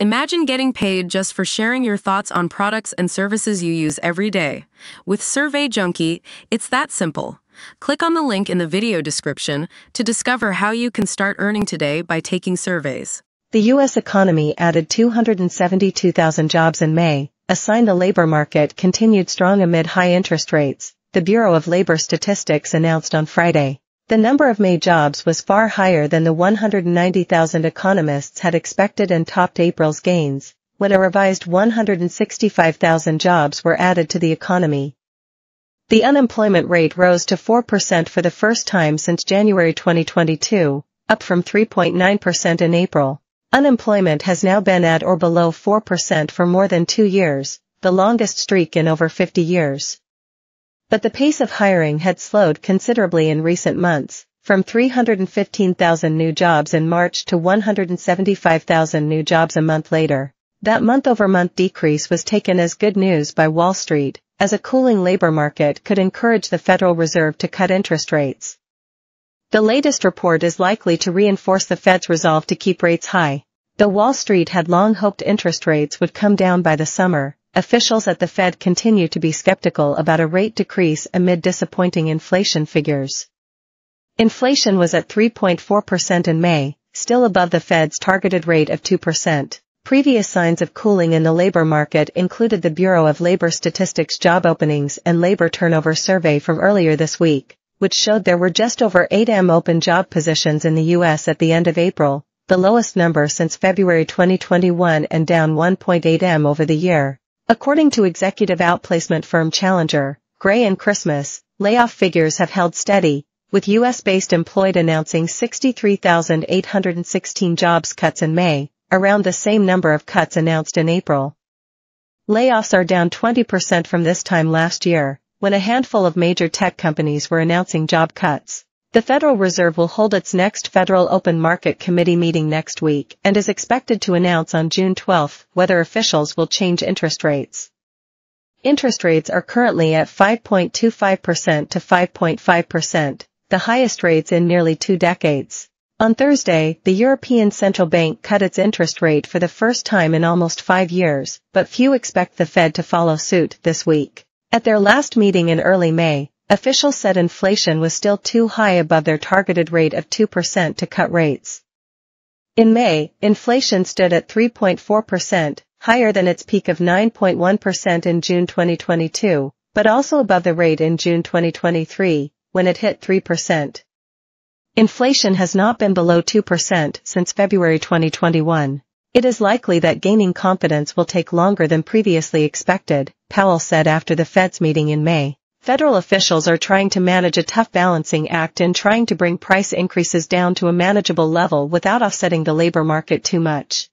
Imagine getting paid just for sharing your thoughts on products and services you use every day. With Survey Junkie, it's that simple. Click on the link in the video description to discover how you can start earning today by taking surveys. The U.S. economy added 272,000 jobs in May, a sign the labor market continued strong amid high interest rates, the Bureau of Labor Statistics announced on Friday. The number of May jobs was far higher than the 190,000 economists had expected and topped April's gains, when a revised 165,000 jobs were added to the economy. The unemployment rate rose to 4% for the first time since January 2022, up from 3.9% in April. Unemployment has now been at or below 4% for more than two years, the longest streak in over 50 years. But the pace of hiring had slowed considerably in recent months, from 315,000 new jobs in March to 175,000 new jobs a month later. That month-over-month decrease was taken as good news by Wall Street, as a cooling labor market could encourage the Federal Reserve to cut interest rates. The latest report is likely to reinforce the Fed's resolve to keep rates high. Though Wall Street had long hoped interest rates would come down by the summer, officials at the Fed continue to be skeptical about a rate decrease amid disappointing inflation figures. Inflation was at 3.4% in May, still above the Fed's targeted rate of 2%. Previous signs of cooling in the labor market included the Bureau of Labor Statistics job openings and labor turnover survey from earlier this week which showed there were just over 8 M open job positions in the U.S. at the end of April, the lowest number since February 2021 and down 1.8 M over the year. According to executive outplacement firm Challenger, Gray and Christmas, layoff figures have held steady, with U.S.-based employed announcing 63,816 jobs cuts in May, around the same number of cuts announced in April. Layoffs are down 20% from this time last year, when a handful of major tech companies were announcing job cuts. The Federal Reserve will hold its next Federal Open Market Committee meeting next week and is expected to announce on June 12 whether officials will change interest rates. Interest rates are currently at 5.25% to 5.5%, the highest rates in nearly two decades. On Thursday, the European Central Bank cut its interest rate for the first time in almost five years, but few expect the Fed to follow suit this week. At their last meeting in early May, officials said inflation was still too high above their targeted rate of 2% to cut rates. In May, inflation stood at 3.4%, higher than its peak of 9.1% in June 2022, but also above the rate in June 2023, when it hit 3%. Inflation has not been below 2% since February 2021. It is likely that gaining confidence will take longer than previously expected, Powell said after the Fed's meeting in May. Federal officials are trying to manage a tough balancing act in trying to bring price increases down to a manageable level without offsetting the labor market too much.